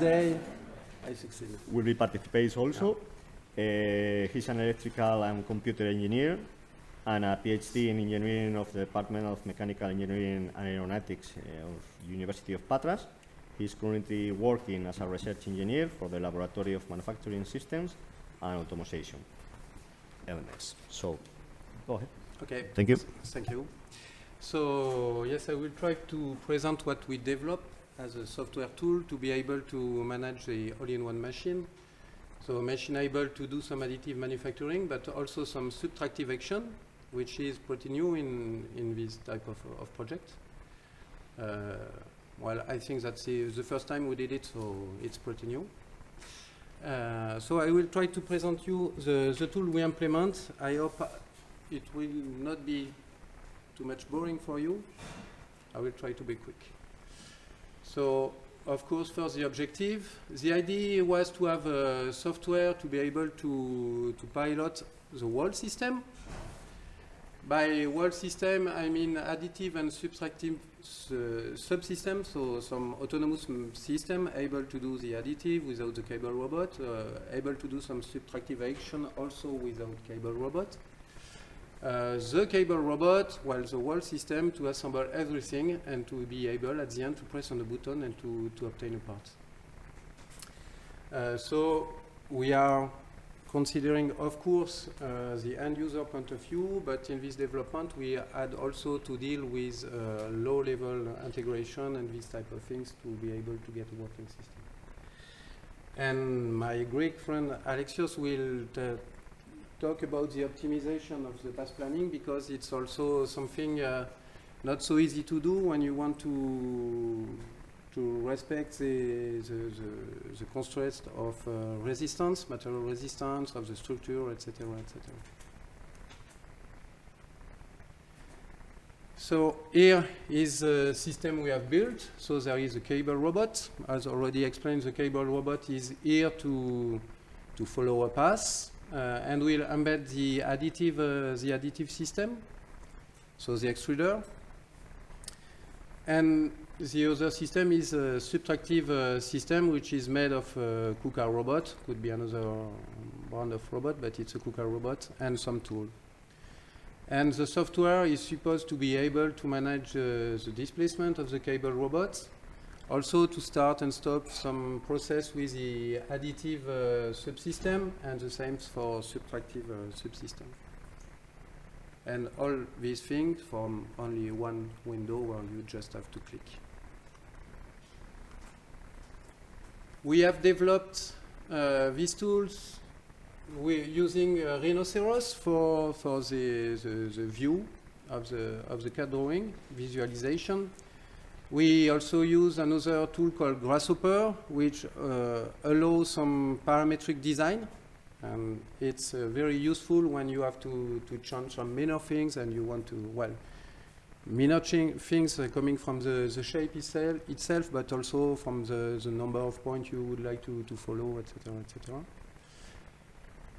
day, I succeeded. will be participates also. Uh, he's an electrical and computer engineer and a PhD in engineering of the Department of Mechanical Engineering and Aeronautics uh, of University of Patras. He's currently working as a research engineer for the Laboratory of Manufacturing Systems and Automation LMS. So, go ahead. Okay. Thank you. Thank you. So yes, I will try to present what we develop as a software tool to be able to manage the all-in-one machine. So a machine able to do some additive manufacturing, but also some subtractive action, which is pretty new in, in this type of, of project. Uh, well, I think that's the, the first time we did it, so it's pretty new. Uh, so I will try to present you the, the tool we implement. I hope it will not be too much boring for you. I will try to be quick. So, of course, first the objective. The idea was to have a software to be able to, to pilot the whole system. By whole system, I mean additive and subtractive uh, subsystem, so some autonomous system able to do the additive without the cable robot, uh, able to do some subtractive action also without cable robot. Uh, the cable robot, while the whole system to assemble everything and to be able at the end to press on the button and to, to obtain a part. Uh, so we are considering, of course, uh, the end user point of view, but in this development we had also to deal with uh, low level integration and these type of things to be able to get a working system. And my Greek friend Alexios will talk about the optimization of the path planning because it's also something uh, not so easy to do when you want to to respect the, the, the, the constraints of uh, resistance, material resistance, of the structure, etc., etc. So here is the system we have built. So there is a cable robot. As already explained, the cable robot is here to, to follow a path. Uh, and we'll embed the additive, uh, the additive system, so the extruder. And the other system is a subtractive uh, system, which is made of a KUKA robot. Could be another brand of robot, but it's a KUKA robot and some tool. And the software is supposed to be able to manage uh, the displacement of the cable robot, also to start and stop some process with the additive uh, subsystem and the same for subtractive uh, subsystem. And all these things from only one window where you just have to click. We have developed uh, these tools we're using uh, Rhinoceros for, for the, the, the, view of the, of the CAD drawing, visualization. We also use another tool called Grasshopper, which uh, allows some parametric design. And it's uh, very useful when you have to, to change some minor things and you want to, well, minor things coming from the, the shape itself, itself, but also from the, the number of points you would like to, to follow, etc., etc.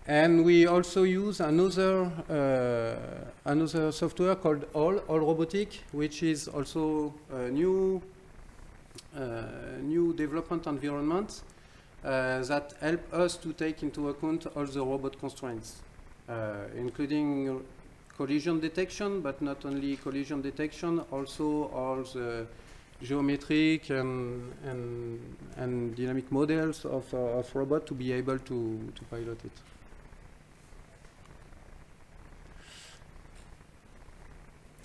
And we also use another uh, another software called HAL HAL Robotic, which is also a new uh, new development environment uh, that help us to take into account all the robot constraints, uh, including collision detection, but not only collision detection, also all the geometric and, and, and dynamic models of, uh, of robot to be able to, to pilot it.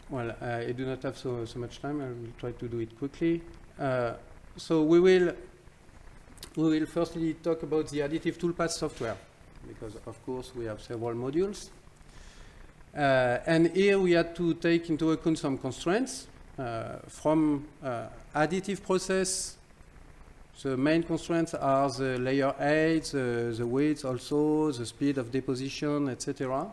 Well, I do not have so, so much time. I will try to do it quickly. Uh, so we will, we will firstly talk about the additive toolpath software, because of course we have several modules. Uh, and here we had to take into account some constraints uh, from uh, additive process. The main constraints are the layer height, the, the weight also, the speed of deposition, etc.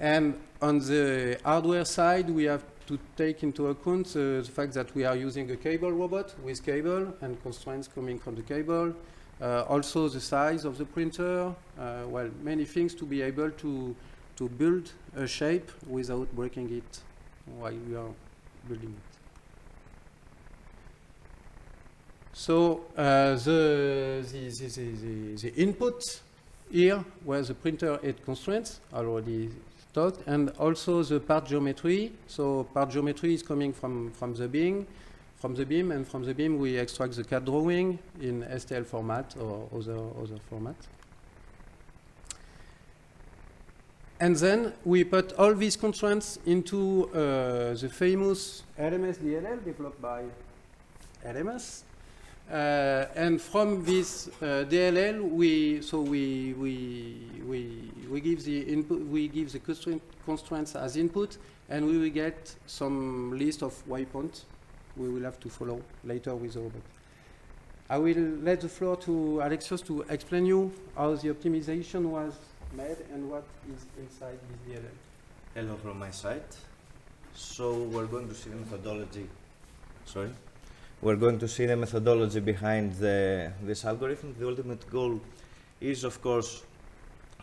And on the hardware side, we have to take into account uh, the fact that we are using a cable robot with cable and constraints coming from the cable. Uh, also the size of the printer, uh, well, many things to be able to, to build a shape without breaking it while we are building it. So uh, the, the, the, the, the input here where the printer head constraints already talked, and also the part geometry. So part geometry is coming from, from the BIM, from the BIM, and from the BIM we extract the CAD drawing in STL format or other, other format. And then we put all these constraints into uh, the famous LMS DLL developed by LMS. Uh, and from this uh, DLL, we so we we we give the input, we give the constraint, constraints as input, and we will get some list of waypoints we will have to follow later with the robot. I will let the floor to Alexios to explain you how the optimization was made and what is inside this DLL. Hello from my side. So we're going to see the methodology. Sorry. We're going to see the methodology behind the, this algorithm. The ultimate goal is, of course,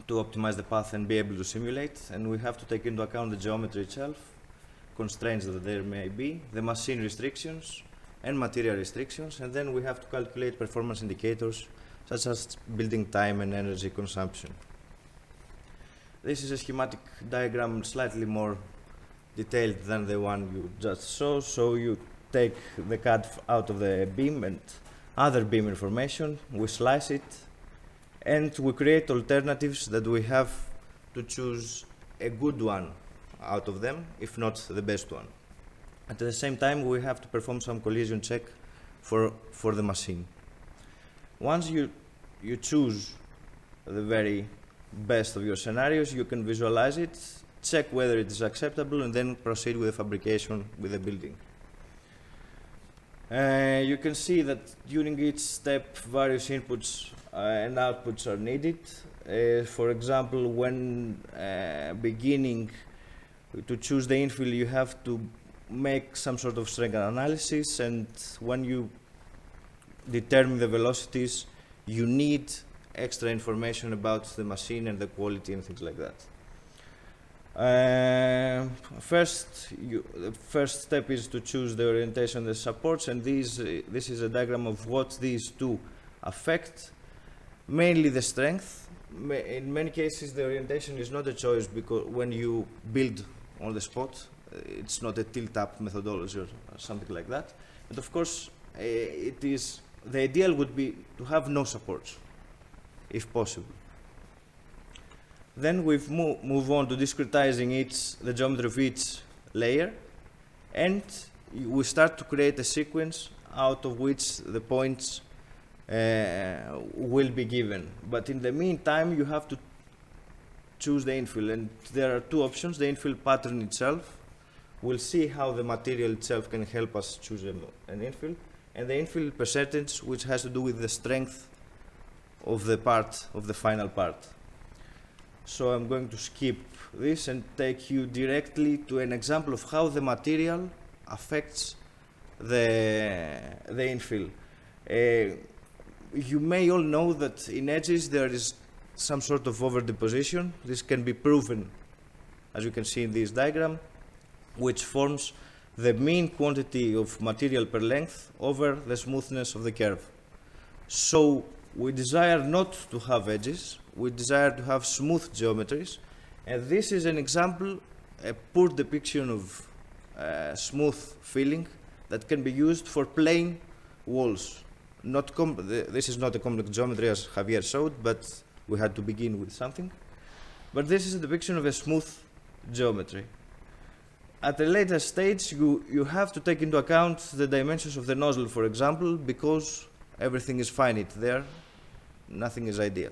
to optimize the path and be able to simulate. And we have to take into account the geometry itself, constraints that there may be, the machine restrictions, and material restrictions. And then we have to calculate performance indicators such as building time and energy consumption. This is a schematic diagram slightly more detailed than the one you just saw. So you take the CAD out of the BIM and other BIM information, we slice it, and we create alternatives that we have to choose a good one out of them, if not the best one. At the same time, we have to perform some collision check for, for the machine. Once you, you choose the very best of your scenarios, you can visualize it, check whether it is acceptable, and then proceed with the fabrication with the building. Uh, you can see that during each step various inputs and outputs are needed. Uh, for example, when uh, beginning to choose the infill you have to make some sort of strength analysis and when you determine the velocities you need extra information about the machine and the quality and things like that. Uh, first, you, the first step is to choose the orientation the supports, and these, uh, this is a diagram of what these two affect. Mainly the strength. In many cases, the orientation is not a choice because when you build on the spot, uh, it's not a tilt-up methodology or, something like that. But of course, uh, it is the ideal would be to have no supports, if possible. Then we mo move on to discretizing each, the geometry of each layer, and we start to create a sequence out of which the points will be given. But in the meantime, you have to choose the infill, and there are two options. The infill pattern itself, we'll see how the material itself can help us choose an infill, and the infill percentage, which has to do with the strength of the part, of the final part. So I'm going to skip this and take you directly to an example of how the material affects the, the infill. Uh, you may all know that in edges there is some sort of overdeposition. This can be proven, as you can see in this diagram, which forms the mean quantity of material per length over the smoothness of the curve. So we desire not to have edges, we desire to have smooth geometries, and this is an example, a poor depiction of uh, smooth filling that can be used for plain walls. Not this is not a complex geometry as Javier showed, but we had to begin with something. But this is a depiction of a smooth geometry. At a later stage, you, you have to take into account the dimensions of the nozzle, for example, because everything is finite there, nothing is ideal.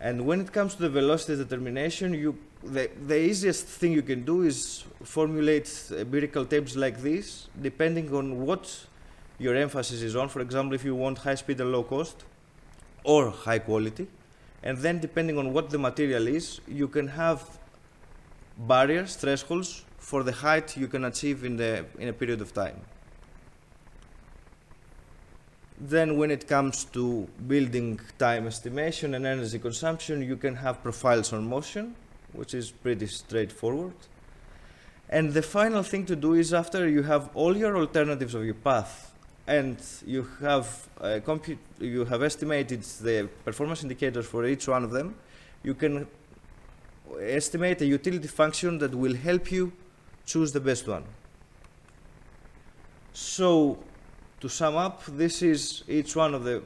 And when it comes to the velocity determination, you, the, the easiest thing you can do is formulate empirical tables like this, depending on what your emphasis is on. For example, if you want high speed and low cost, or high quality, and then depending on what the material is, you can have barriers, thresholds, for the height you can achieve in, the, in a period of time. Then when it comes to building time estimation and energy consumption, you can have profiles on motion, which is pretty straightforward. And the final thing to do is after you have all your alternatives of your path and you have uh, you have estimated the performance indicators for each one of them, you can estimate a utility function that will help you choose the best one. So, to sum up, this is each one of the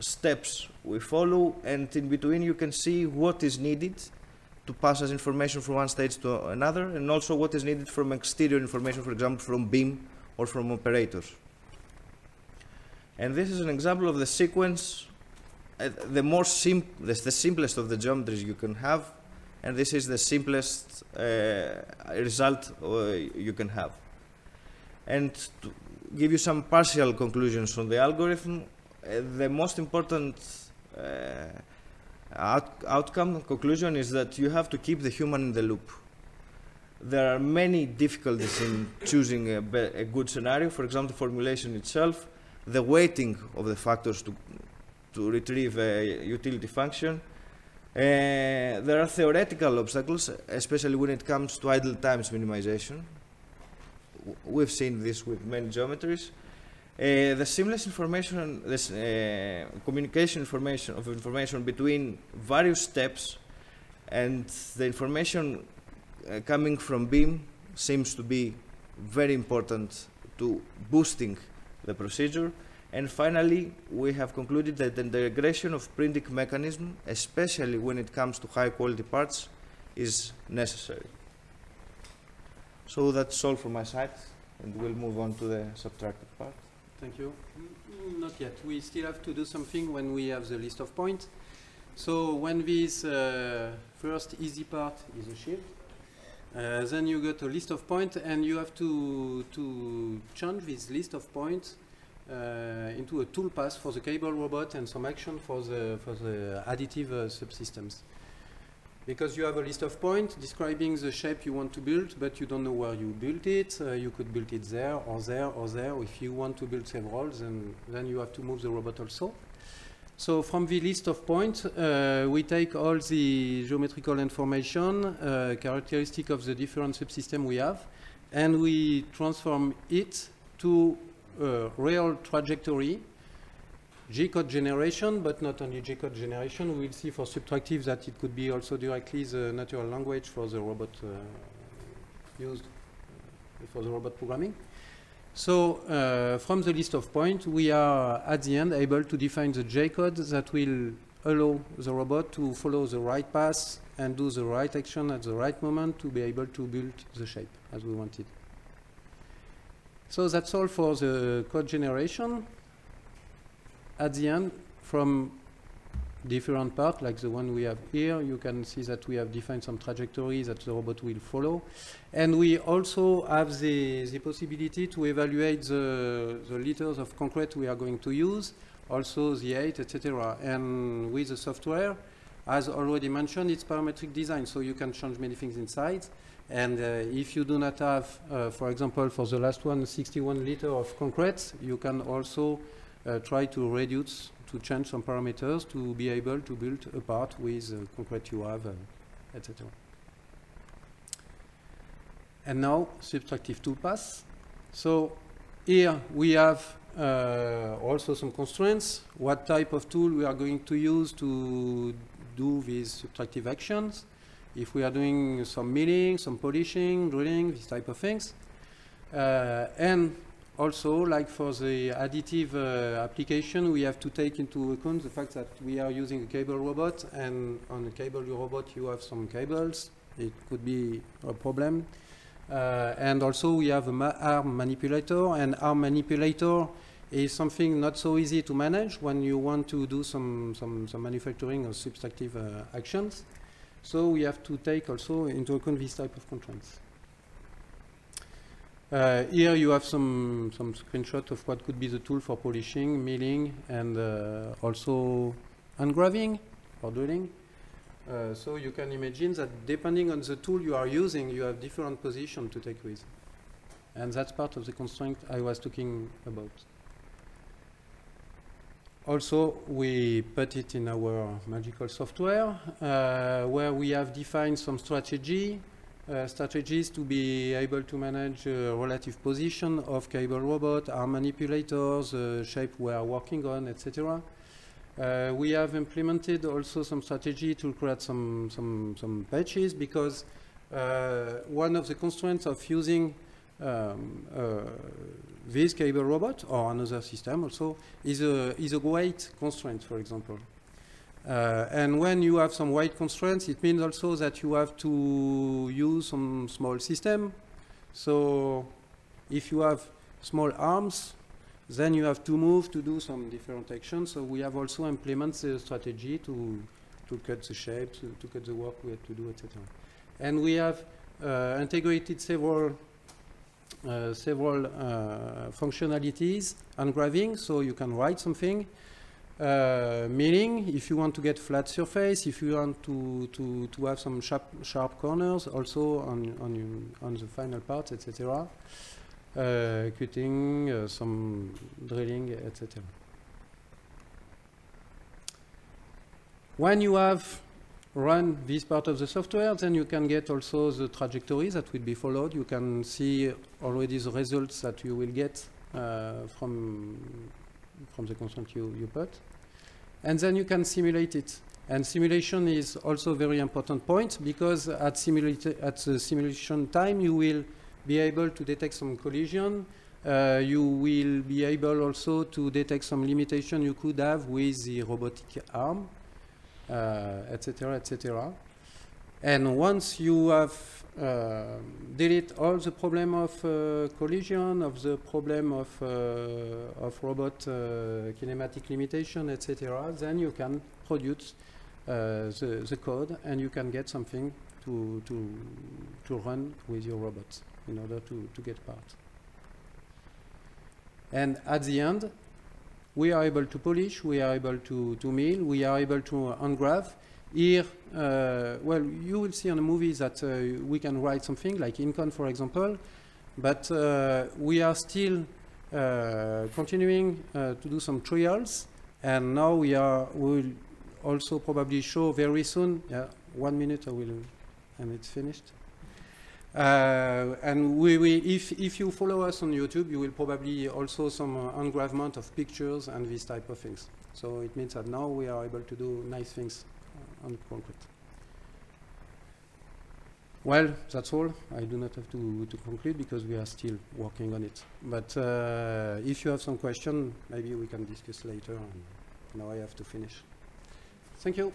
steps we follow, and in between you can see what is needed to pass as information from one stage to another, and also what is needed from exterior information, for example, from BIM or from operators. And this is an example of the sequence, uh, the more sim the, the simplest of the geometries you can have, and this is the simplest uh, result uh, you can have. And to give you some partial conclusions on the algorithm, uh, the most important uh, out outcome conclusion is that you have to keep the human in the loop. There are many difficulties in choosing a, a good scenario. For example, the formulation itself, the weighting of the factors to, to retrieve a utility function. Uh, there are theoretical obstacles, especially when it comes to idle times minimization. We've seen this with many geometries. Uh, the seamless information, this, uh, communication information of information between various steps and the information uh, coming from BIM seems to be very important to boosting the procedure. And finally, we have concluded that the integration of printing mechanism, especially when it comes to high quality parts, is necessary. So that's all from my side, and we'll move on to the subtractive part. Thank you. Mm, Not yet. We still have to do something when we have the list of points. So when this uh, first easy part is a shift, uh, then you got a list of points and you have to, to change this list of points uh, into a toolpath for the cable robot and some action for the, for the additive uh, subsystems. Because you have a list of points describing the shape you want to build, but you don't know where you built it. Uh, you could build it there or there or there. If you want to build several, then, then you have to move the robot also. So from the list of points, uh, we take all the geometrical information, uh, characteristic of the different subsystem we have, and we transform it to a real trajectory G-code generation, but not only G-code generation. We will see for subtractive that it could be also directly the natural language for the robot uh, used uh, for the robot programming. So uh, from the list of points, we are at the end able to define the G-code that will allow the robot to follow the right path and do the right action at the right moment to be able to build the shape as we wanted. So that's all for the code generation at the end, from different part, like the one we have here, you can see that we have defined some trajectory that the robot will follow. And we also have the, the possibility to evaluate the, the liters of concrete we are going to use, also the height, etc. And with the software, as already mentioned, it's parametric design, so you can change many things inside. And uh, if you do not have, uh, for example, for the last one, 61 liter of concrete, you can also uh, try to reduce, to change some parameters to be able to build a part with uh, concrete you have, uh, etc. And now, subtractive toolpath. So here we have uh, also some constraints. What type of tool we are going to use to do these subtractive actions. If we are doing some milling, some polishing, drilling, these type of things. Uh, and also, like for the additive uh, application, we have to take into account the fact that we are using a cable robot, and on a cable robot you have some cables. It could be a problem. Uh, and also we have an ma arm manipulator, and arm manipulator is something not so easy to manage when you want to do some, some, some manufacturing or subtractive uh, actions. So we have to take also into account this type of constraints. Uh, here you have some, some screenshot of what could be the tool for polishing, milling, and uh, also engraving or drilling. Uh, so you can imagine that depending on the tool you are using, you have different position to take with. And that's part of the constraint I was talking about. Also, we put it in our magical software, uh, where we have defined some strategy uh, strategies to be able to manage uh, relative position of cable robot, arm manipulators, uh, shape we are working on, etc. Uh, we have implemented also some strategy to create some, some, some patches because uh, one of the constraints of using um, uh, this cable robot or another system also is a, is a weight constraint, for example. Uh, and when you have some weight constraints, it means also that you have to use some small system. So if you have small arms, then you have to move to do some different actions. So we have also implemented a strategy to, to cut the shapes, to, cut the work we have to do, etc. And we have uh, integrated several uh, several uh, functionalities engraving, so you can write something. Uh, meaning, if you want to get flat surface, if you want to, to, to have some sharp, sharp corners also on, on, on the final parts, etc. Uh, cutting, uh, some drilling, etc. When you have run this part of the software, then you can get also the trajectories that will be followed. You can see already the results that you will get uh, from, from the constant you, you put. And then you can simulate it. And simulation is also a very important point because at, at the simulation time you will be able to detect some collision. Uh, you will be able also to detect some limitation you could have with the robotic arm etc., uh, etc. And once you have uh, delete all the problem of uh, collision, of the problem of, uh, of robot uh, kinematic limitation, etc., then you can produce uh, the, the code and you can get something to, to, to run with your robots in order to, to get parts. And at the end, we are able to polish, we are able to, to mill, we are able to engrave. Here, uh, well, you will see on the movie that uh, we can write something like HINDCON, for example, but uh, we are still continuing to do some trials, and now we are will also probably show very soon. Yeah, one minute I will, and it's finished. Uh, and we, we, if, if you follow us on YouTube, you will probably also some uh, engravement of pictures and these type of things. So it means that now we are able to do nice things on concrete. Well, that's all. I do not have to, to conclude because we are still working on it. But uh, if you have some question, maybe we can discuss later. Now I have to finish. Thank you.